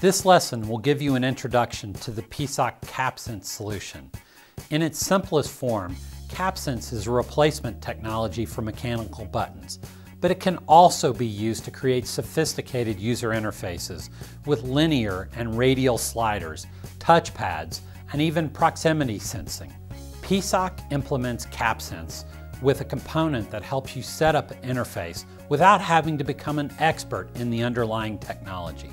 This lesson will give you an introduction to the PSOC CapSense solution. In its simplest form, CapSense is a replacement technology for mechanical buttons, but it can also be used to create sophisticated user interfaces with linear and radial sliders, touchpads, and even proximity sensing. PSOC implements CapSense with a component that helps you set up an interface without having to become an expert in the underlying technology.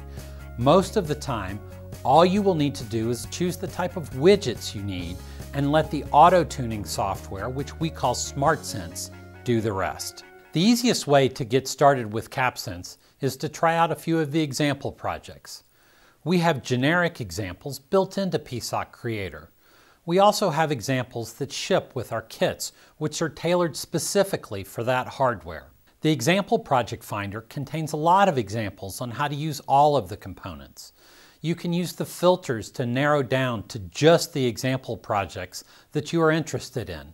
Most of the time, all you will need to do is choose the type of widgets you need and let the auto-tuning software, which we call SmartSense, do the rest. The easiest way to get started with CapSense is to try out a few of the example projects. We have generic examples built into PSOC Creator. We also have examples that ship with our kits, which are tailored specifically for that hardware. The Example Project Finder contains a lot of examples on how to use all of the components. You can use the filters to narrow down to just the example projects that you are interested in.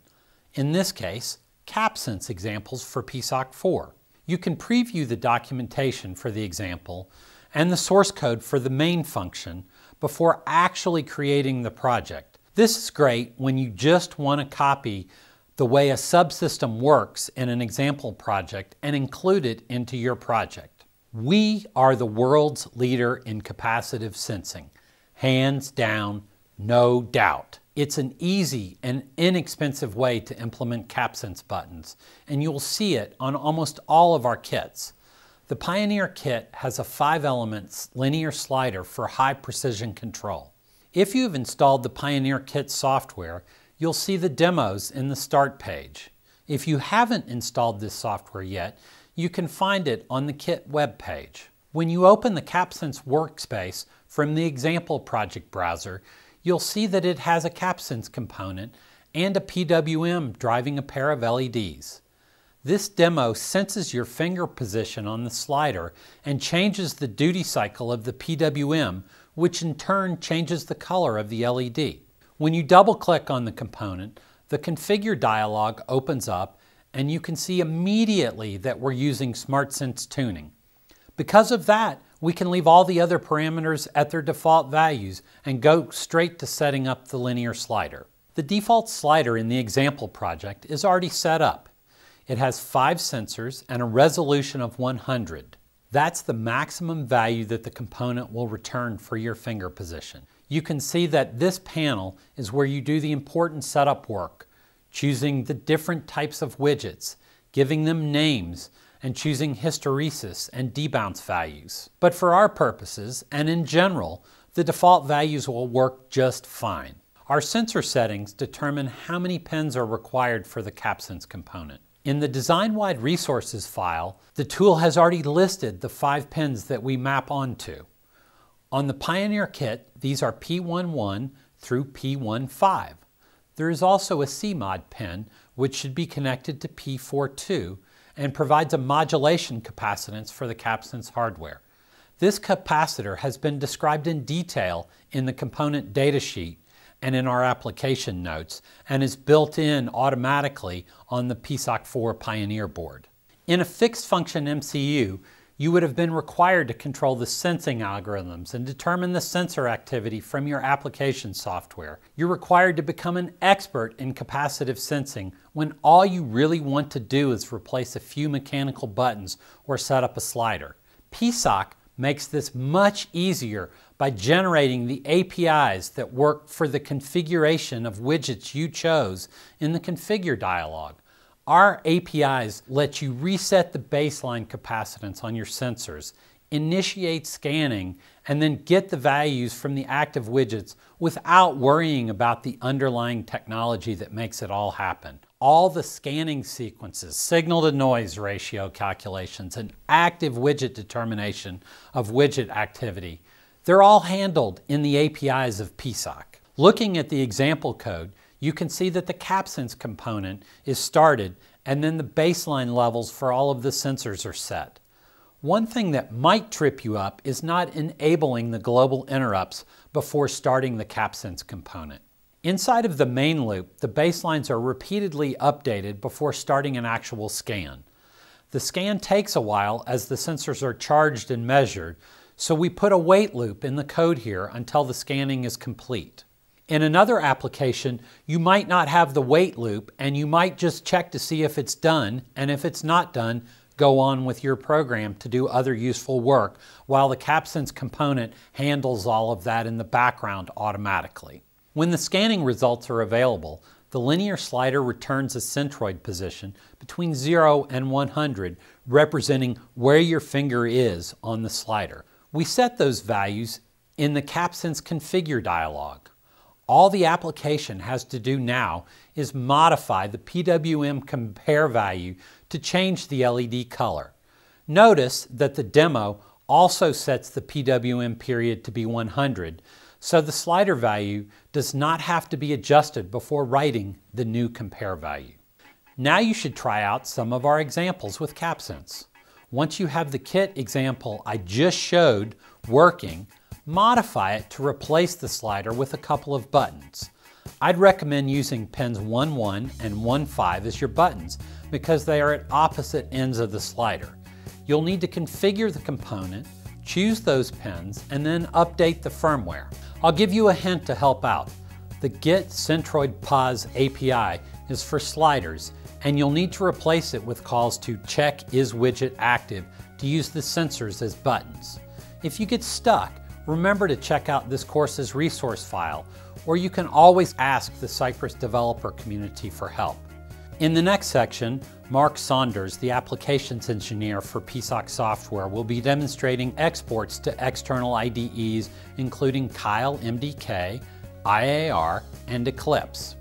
In this case, CapSense examples for PSOC 4. You can preview the documentation for the example and the source code for the main function before actually creating the project. This is great when you just want to copy the way a subsystem works in an example project and include it into your project. We are the world's leader in capacitive sensing. Hands down, no doubt. It's an easy and inexpensive way to implement CapSense buttons, and you'll see it on almost all of our kits. The Pioneer kit has a five elements linear slider for high precision control. If you have installed the Pioneer kit software, you'll see the demos in the Start page. If you haven't installed this software yet, you can find it on the kit web page. When you open the CapSense workspace from the example project browser, you'll see that it has a CapSense component and a PWM driving a pair of LEDs. This demo senses your finger position on the slider and changes the duty cycle of the PWM, which in turn changes the color of the LED. When you double click on the component, the configure dialog opens up and you can see immediately that we're using SmartSense tuning. Because of that, we can leave all the other parameters at their default values and go straight to setting up the linear slider. The default slider in the example project is already set up. It has five sensors and a resolution of 100. That's the maximum value that the component will return for your finger position you can see that this panel is where you do the important setup work, choosing the different types of widgets, giving them names, and choosing hysteresis and debounce values. But for our purposes, and in general, the default values will work just fine. Our sensor settings determine how many pins are required for the CapSense component. In the design-wide resources file, the tool has already listed the five pins that we map onto. On the Pioneer kit, these are P11 through P15. There is also a CMOD pin, which should be connected to P42 and provides a modulation capacitance for the CapSense hardware. This capacitor has been described in detail in the component datasheet and in our application notes and is built in automatically on the PSOC 4 Pioneer board. In a fixed function MCU, you would have been required to control the sensing algorithms and determine the sensor activity from your application software. You're required to become an expert in capacitive sensing when all you really want to do is replace a few mechanical buttons or set up a slider. PSOC makes this much easier by generating the APIs that work for the configuration of widgets you chose in the configure dialog. Our APIs let you reset the baseline capacitance on your sensors, initiate scanning, and then get the values from the active widgets without worrying about the underlying technology that makes it all happen. All the scanning sequences, signal to noise ratio calculations, and active widget determination of widget activity, they're all handled in the APIs of PSOC. Looking at the example code, you can see that the CapSense component is started and then the baseline levels for all of the sensors are set. One thing that might trip you up is not enabling the global interrupts before starting the CapSense component. Inside of the main loop, the baselines are repeatedly updated before starting an actual scan. The scan takes a while as the sensors are charged and measured, so we put a wait loop in the code here until the scanning is complete. In another application, you might not have the wait loop and you might just check to see if it's done, and if it's not done, go on with your program to do other useful work while the CapSense component handles all of that in the background automatically. When the scanning results are available, the linear slider returns a centroid position between 0 and 100, representing where your finger is on the slider. We set those values in the CapSense configure dialog. All the application has to do now is modify the PWM compare value to change the LED color. Notice that the demo also sets the PWM period to be 100, so the slider value does not have to be adjusted before writing the new compare value. Now you should try out some of our examples with CapSense. Once you have the kit example I just showed working, modify it to replace the slider with a couple of buttons. I'd recommend using pins 1-1 and 1-5 as your buttons because they are at opposite ends of the slider. You'll need to configure the component, choose those pins, and then update the firmware. I'll give you a hint to help out. The Get Centroid Pos API is for sliders, and you'll need to replace it with calls to check is widget active to use the sensors as buttons. If you get stuck, remember to check out this course's resource file, or you can always ask the Cypress developer community for help. In the next section, Mark Saunders, the applications engineer for PSOC software, will be demonstrating exports to external IDEs, including Keil MDK, IAR, and Eclipse.